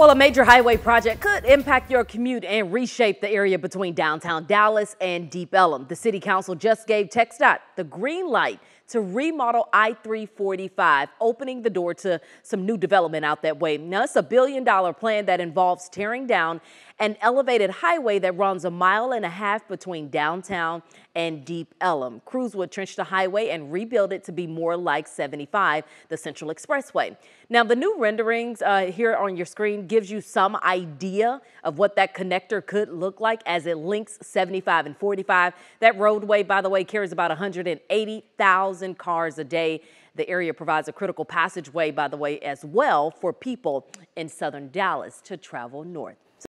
Well, a major highway project could impact your commute and reshape the area between downtown Dallas and Deep Ellum. The city council just gave TxDOT the green light to remodel I-345, opening the door to some new development out that way. Now, it's a billion dollar plan that involves tearing down an elevated highway that runs a mile and a half between downtown and Deep Ellum. Crews would trench the highway and rebuild it to be more like 75, the Central Expressway. Now, the new renderings uh, here on your screen gives you some idea of what that connector could look like as it links 75 and 45. That roadway, by the way, carries about 180,000 1,000 cars a day. The area provides a critical passageway, by the way, as well for people in southern Dallas to travel north.